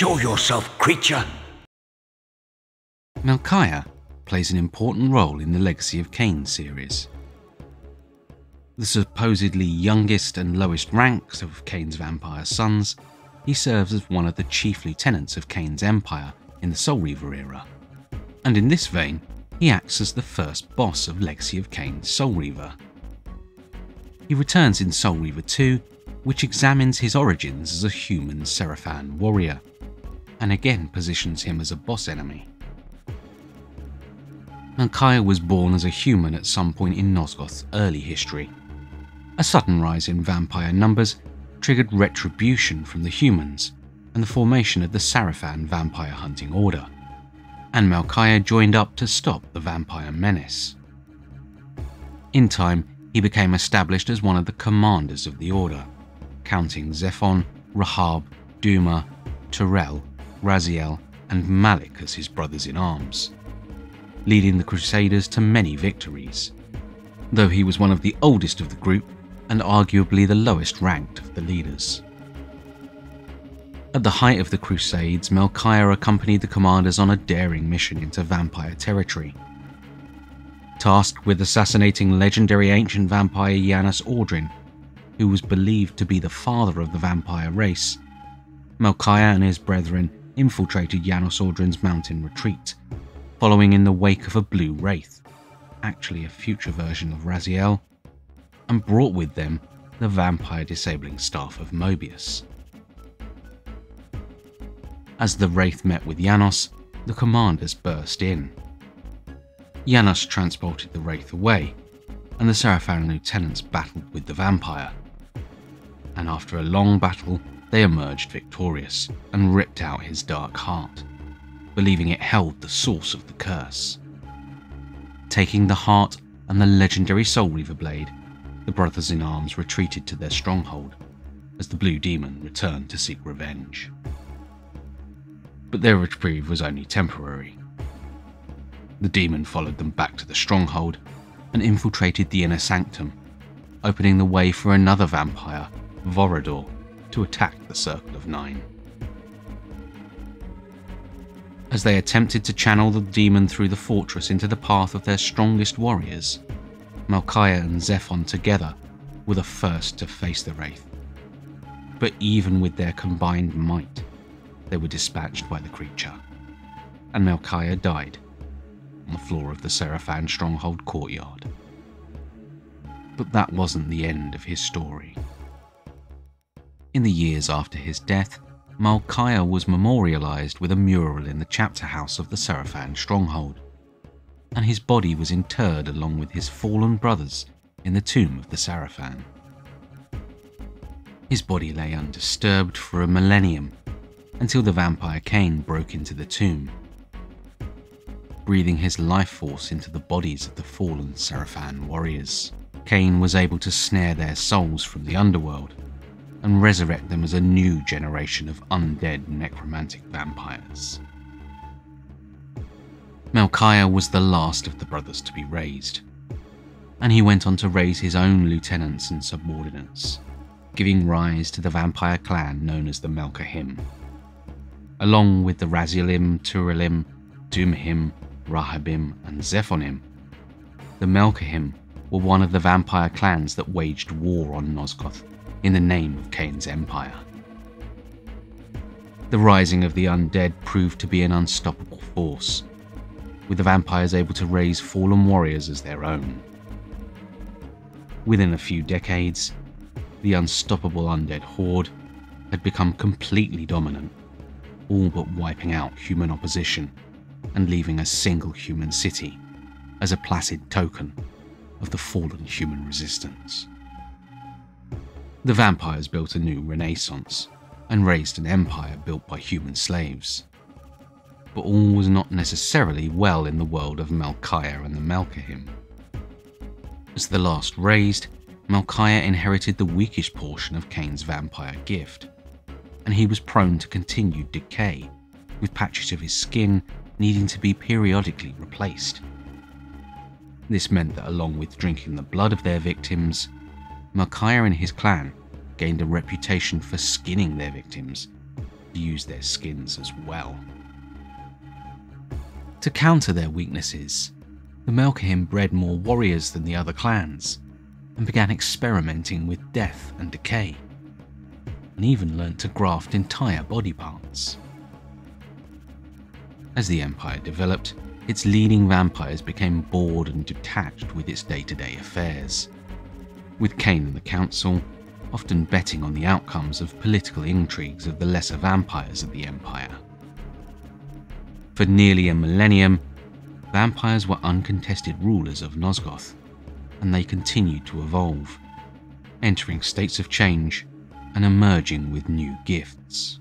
Show yourself, creature! Melchiah plays an important role in the Legacy of Kain series. The supposedly youngest and lowest ranks of Kain's vampire sons, he serves as one of the chief lieutenants of Kain's empire in the Soul Reaver era. And in this vein, he acts as the first boss of Legacy of Kain's Soul Reaver. He returns in Soul Reaver 2, which examines his origins as a human Sarafan warrior, and again positions him as a boss enemy. Melchiah was born as a human at some point in Nosgoth's early history. A sudden rise in vampire numbers triggered retribution from the humans and the formation of the Sarafan Vampire Hunting Order, and Melchiah joined up to stop the vampire menace. In time, he became established as one of the commanders of the Order, counting Zephon, Rahab, Duma, Turel, Raziel, and Malik as his brothers in arms leading the Crusaders to many victories, though he was one of the oldest of the group and arguably the lowest ranked of the leaders. At the height of the Crusades, Melchiah accompanied the commanders on a daring mission into vampire territory. Tasked with assassinating legendary ancient vampire Janos Audron, who was believed to be the father of the vampire race, Melchiah and his brethren infiltrated Janos Audron's mountain retreat following in the wake of a blue wraith, actually a future version of Raziel, and brought with them the vampire disabling staff of Moebius. As the wraith met with Janos, the commanders burst in. Janos transported the wraith away, and the Sarafan lieutenants battled with the vampire. And after a long battle, they emerged victorious and ripped out his dark heart believing it held the source of the curse. Taking the heart and the legendary Soul Reaver blade, the brothers in arms retreated to their stronghold as the Blue Demon returned to seek revenge. But their reprieve was only temporary. The demon followed them back to the stronghold and infiltrated the inner sanctum, opening the way for another vampire, Vorador, to attack the Circle of Nine as they attempted to channel the demon through the fortress into the path of their strongest warriors. Melchiah and Zephon together were the first to face the Wraith. But even with their combined might, they were dispatched by the creature, and Melchiah died on the floor of the Sarafan stronghold courtyard. But that wasn't the end of his story. In the years after his death, Melchiah was memorialized with a mural in the chapter house of the Sarafan stronghold, and his body was interred along with his fallen brothers in the tomb of the Sarafan. His body lay undisturbed for a millennium until the vampire Kain broke into the tomb, breathing his life force into the bodies of the fallen Sarafan warriors. Kain was able to snare their souls from the underworld and resurrect them as a new generation of undead necromantic vampires. Melchiah was the last of the brothers to be raised, and he went on to raise his own lieutenants and subordinates, giving rise to the vampire clan known as the Melchahim. Along with the Razielim, Turelim, Dumahim, Rahabim, and Zephonim, the Melchahim were one of the vampire clans that waged war on Nosgoth in the name of Kain's empire. The rising of the undead proved to be an unstoppable force, with the vampires able to raise fallen warriors as their own. Within a few decades, the unstoppable undead horde had become completely dominant, all but wiping out human opposition and leaving a single human city as a placid token of the fallen human resistance. The vampires built a new renaissance and raised an empire built by human slaves. But all was not necessarily well in the world of Melchiah and the Melchahim. As the last raised, Melchiah inherited the weakest portion of Kain's vampire gift, and he was prone to continued decay, with patches of his skin needing to be periodically replaced. This meant that along with drinking the blood of their victims, Melchiah and his clan gained a reputation for skinning their victims to use their skins as well. To counter their weaknesses, the Melchahim bred more warriors than the other clans and began experimenting with death and decay, and even learnt to graft entire body parts. As the Empire developed, its leading vampires became bored and detached with its day to day affairs, with Kain and the Council often betting on the outcomes of political intrigues of the lesser vampires of the Empire. For nearly a millennium, vampires were uncontested rulers of Nosgoth, and they continued to evolve, entering states of change and emerging with new gifts.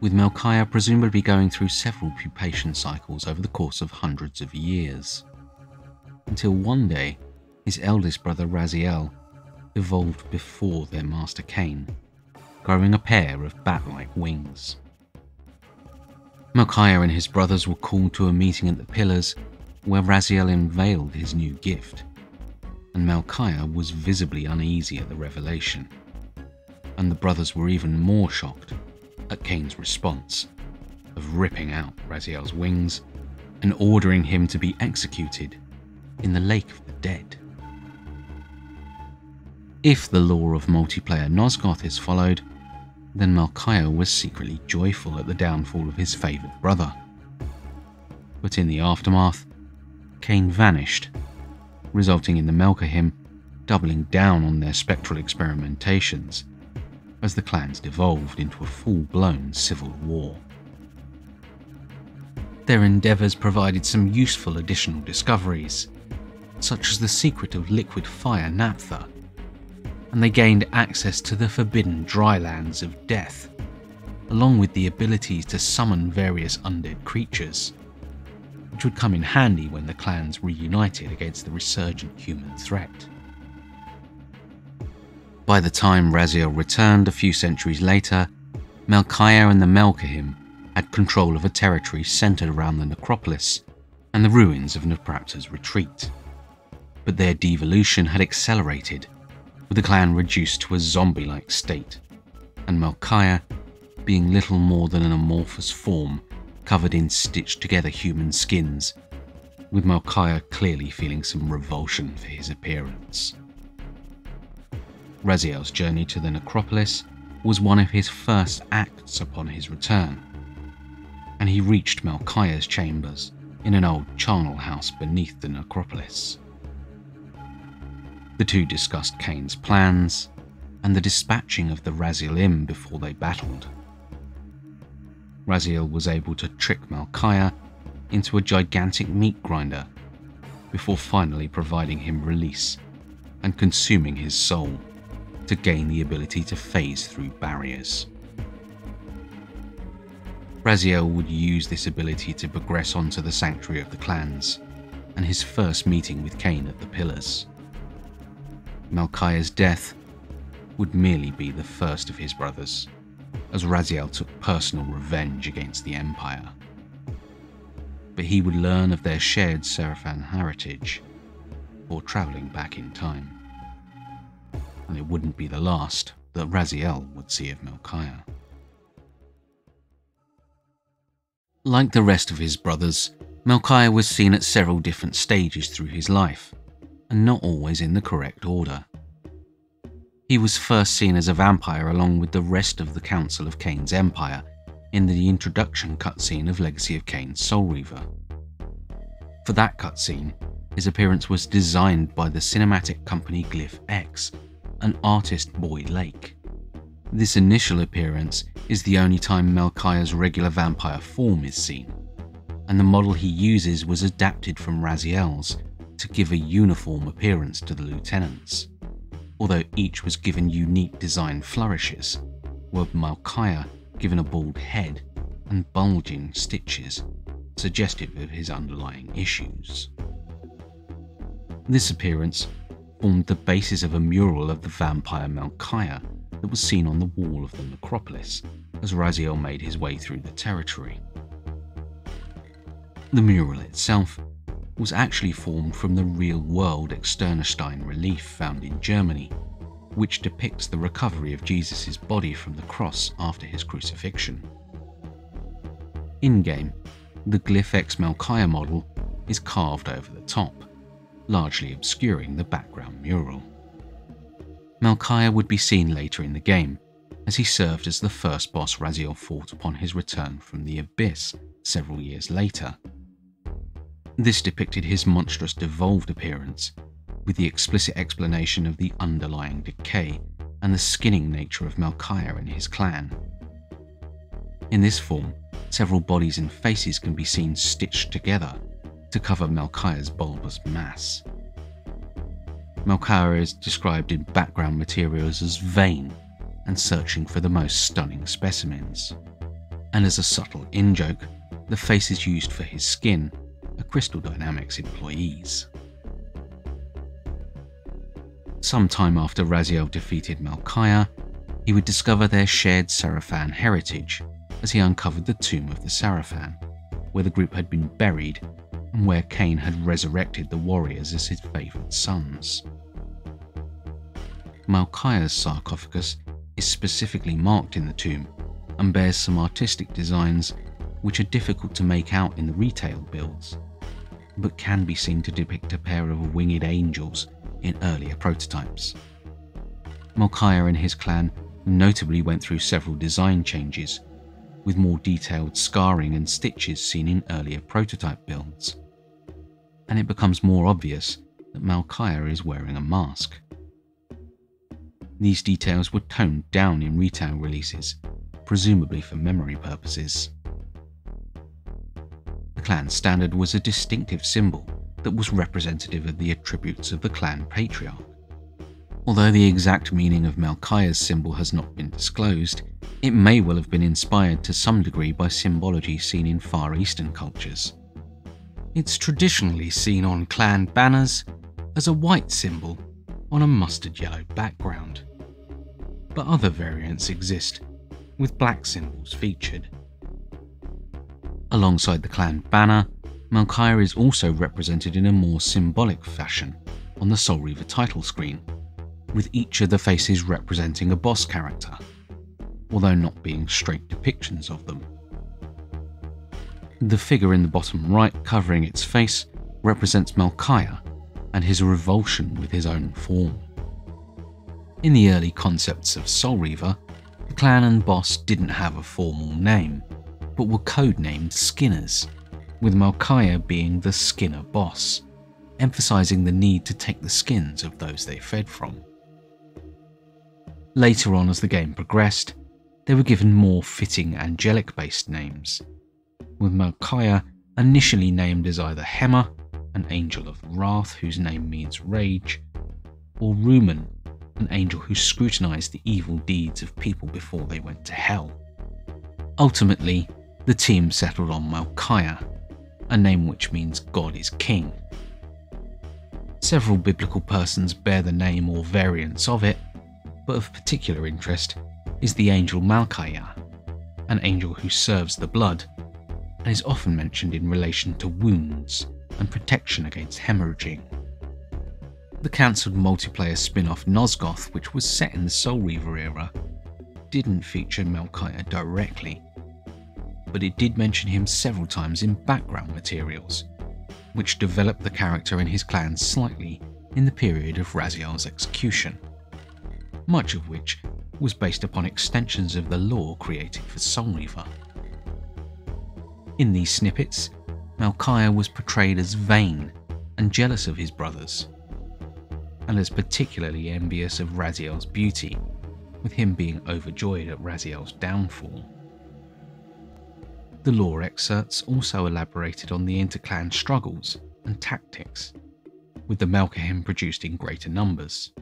With Melchiah presumably going through several pupation cycles over the course of hundreds of years. Until one day, his eldest brother Raziel evolved before their master Kain, growing a pair of bat-like wings. Melchiah and his brothers were called to a meeting at the Pillars where Raziel unveiled his new gift, and Melchiah was visibly uneasy at the revelation, and the brothers were even more shocked at Kain's response of ripping out Raziel's wings and ordering him to be executed in the Lake of the Dead. If the lore of multiplayer Nosgoth is followed, then Melchiah was secretly joyful at the downfall of his favoured brother. But in the aftermath, Kain vanished, resulting in the Melchahim doubling down on their spectral experimentations as the clans devolved into a full-blown civil war. Their endeavours provided some useful additional discoveries, such as the secret of liquid fire naphtha and they gained access to the forbidden drylands of death, along with the abilities to summon various undead creatures, which would come in handy when the clans reunited against the resurgent human threat. By the time Raziel returned a few centuries later, Melchiah and the Melchahim had control of a territory centered around the necropolis and the ruins of Nupraptor's retreat. But their devolution had accelerated with the clan reduced to a zombie-like state, and Melchiah being little more than an amorphous form covered in stitched-together human skins, with Melchiah clearly feeling some revulsion for his appearance. Raziel's journey to the necropolis was one of his first acts upon his return, and he reached Melchiah's chambers in an old charnel house beneath the necropolis. The two discussed Kain's plans and the dispatching of the Razielim before they battled. Raziel was able to trick Melchiah into a gigantic meat grinder before finally providing him release and consuming his soul to gain the ability to phase through barriers. Raziel would use this ability to progress onto the Sanctuary of the Clans and his first meeting with Kain at the Pillars. Melchiah's death would merely be the first of his brothers, as Raziel took personal revenge against the Empire. But he would learn of their shared Sarafan heritage, or travelling back in time. And it wouldn't be the last that Raziel would see of Melchiah. Like the rest of his brothers, Melchiah was seen at several different stages through his life, and not always in the correct order. He was first seen as a vampire along with the rest of the Council of Kain's Empire in the introduction cutscene of Legacy of Kain Soul Reaver. For that cutscene, his appearance was designed by the cinematic company Glyph X, an artist Boyd Lake. This initial appearance is the only time Melchiah's regular vampire form is seen, and the model he uses was adapted from Raziel's to give a uniform appearance to the lieutenants, although each was given unique design flourishes, with Melchiah given a bald head and bulging stitches, suggestive of his underlying issues. This appearance formed the basis of a mural of the vampire Melchiah that was seen on the wall of the necropolis as Raziel made his way through the territory. The mural itself was actually formed from the real-world Externsteine relief found in Germany, which depicts the recovery of Jesus' body from the cross after his crucifixion. In game, the Glyph X Melchiah model is carved over the top, largely obscuring the background mural. Melchiah would be seen later in the game, as he served as the first boss Raziel fought upon his return from the Abyss several years later. This depicted his monstrous devolved appearance, with the explicit explanation of the underlying decay and the skinning nature of Melchiah and his clan. In this form, several bodies and faces can be seen stitched together to cover Melchiah's bulbous mass. Melchiah is described in background materials as vain and searching for the most stunning specimens. And as a subtle in joke, the faces used for his skin are Crystal Dynamics employees. Sometime after Raziel defeated Melchiah, he would discover their shared Sarafan heritage as he uncovered the tomb of the Sarafan, where the group had been buried and where Kain had resurrected the warriors as his favourite sons. Melchiah's sarcophagus is specifically marked in the tomb and bears some artistic designs which are difficult to make out in the retail builds, but can be seen to depict a pair of winged angels in earlier prototypes. Melchiah and his clan notably went through several design changes, with more detailed scarring and stitches seen in earlier prototype builds. And it becomes more obvious that Melchiah is wearing a mask. These details were toned down in retail releases, presumably for memory purposes. Clan standard was a distinctive symbol that was representative of the attributes of the clan patriarch. Although the exact meaning of Melchiah's symbol has not been disclosed, it may well have been inspired to some degree by symbology seen in Far Eastern cultures. It's traditionally seen on clan banners as a white symbol on a mustard yellow background. But other variants exist, with black symbols featured. Alongside the clan banner, Melchiah is also represented in a more symbolic fashion on the Soul Reaver title screen, with each of the faces representing a boss character, although not being straight depictions of them. The figure in the bottom right covering its face represents Melchiah and his revulsion with his own form. In the early concepts of Soul Reaver, the clan and boss didn't have a formal name, but were codenamed Skinners, with Melchiah being the Skinner boss, emphasizing the need to take the skins of those they fed from. Later on, as the game progressed, they were given more fitting angelic based names, with Melchiah initially named as either Hema an angel of wrath whose name means rage, or Rumen, an angel who scrutinized the evil deeds of people before they went to hell. Ultimately, the team settled on Melchiah, a name which means God is King. Several biblical persons bear the name or variants of it, but of particular interest is the angel Malchiah, an angel who serves the blood, and is often mentioned in relation to wounds and protection against hemorrhaging. The cancelled multiplayer spin off Nosgoth, which was set in the Soul Reaver era, didn't feature Melchiah directly, but it did mention him several times in background materials, which developed the character and his clan slightly in the period of Raziel's execution, much of which was based upon extensions of the lore created for Soul Reaver. In these snippets, Melchiah was portrayed as vain and jealous of his brothers, and as particularly envious of Raziel's beauty, with him being overjoyed at Raziel's downfall. The lore excerpts also elaborated on the interclan struggles and tactics, with the Melchahim produced in greater numbers.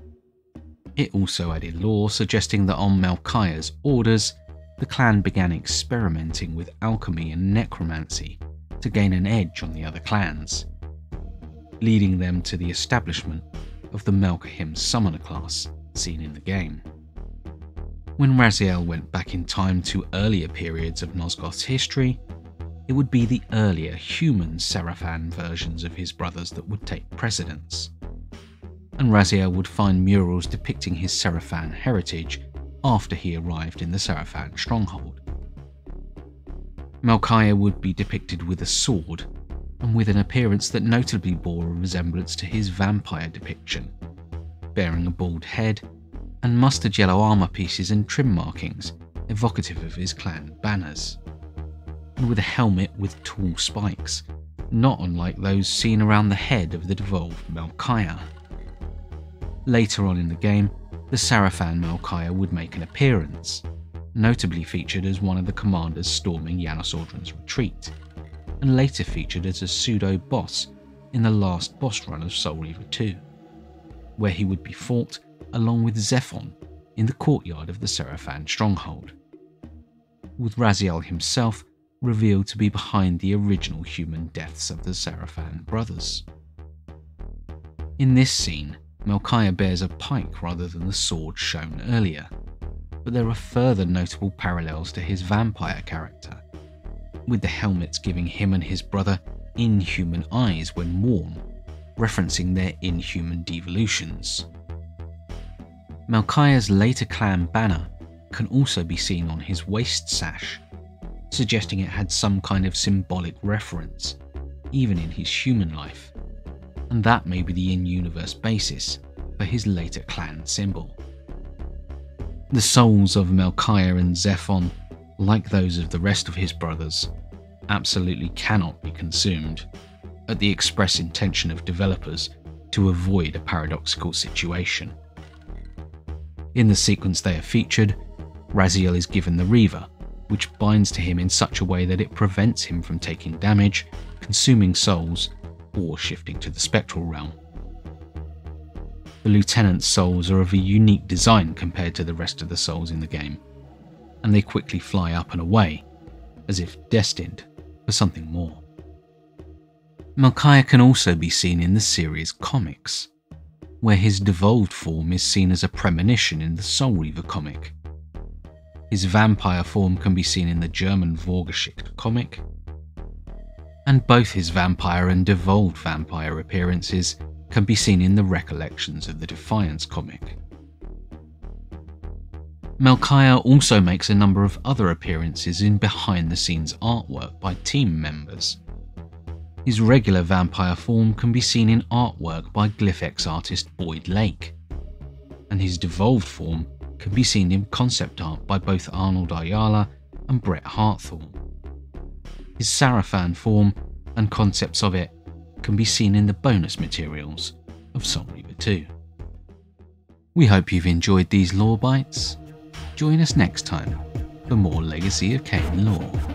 It also added lore suggesting that on Melchiah's orders, the clan began experimenting with alchemy and necromancy to gain an edge on the other clans, leading them to the establishment of the Melchahim Summoner class seen in the game. When Raziel went back in time to earlier periods of Nosgoth's history, it would be the earlier human Sarafan versions of his brothers that would take precedence. and Raziel would find murals depicting his Sarafan heritage after he arrived in the Sarafan stronghold. Melchiah would be depicted with a sword and with an appearance that notably bore a resemblance to his vampire depiction, bearing a bald head and mustard yellow armour pieces and trim markings evocative of his clan banners, and with a helmet with tall spikes, not unlike those seen around the head of the devolved Melchiah. Later on in the game, the Sarafan Melchiah would make an appearance, notably featured as one of the commanders storming Janos Audron's retreat, and later featured as a pseudo boss in the last boss run of Soul Reaver 2, where he would be fought along with Zephon in the courtyard of the Sarafan stronghold, with Raziel himself revealed to be behind the original human deaths of the Sarafan brothers. In this scene, Melchiah bears a pike rather than the sword shown earlier, but there are further notable parallels to his vampire character, with the helmets giving him and his brother inhuman eyes when worn, referencing their inhuman devolutions. Melchiah's later clan banner can also be seen on his waist sash, suggesting it had some kind of symbolic reference, even in his human life and that may be the in universe basis for his later clan symbol. The souls of Melchiah and Zephon, like those of the rest of his brothers, absolutely cannot be consumed, at the express intention of developers to avoid a paradoxical situation. In the sequence they are featured, Raziel is given the Reaver, which binds to him in such a way that it prevents him from taking damage, consuming souls, or shifting to the spectral realm. The Lieutenant's souls are of a unique design compared to the rest of the souls in the game, and they quickly fly up and away, as if destined for something more. Melchiah can also be seen in the series comics, where his devolved form is seen as a premonition in the Soul Reaver comic. His vampire form can be seen in the German Vorgeschicht comic, and both his vampire and devolved vampire appearances can be seen in the recollections of the Defiance comic. Melchiah also makes a number of other appearances in behind the scenes artwork by team members. His regular vampire form can be seen in artwork by Glyphx artist Boyd Lake, and his devolved form can be seen in concept art by both Arnold Ayala and Brett Hartthorne. His Sarafan form and concepts of it can be seen in the bonus materials of Soul Reaver 2. We hope you've enjoyed these lore bites. Join us next time for more Legacy of Kain lore.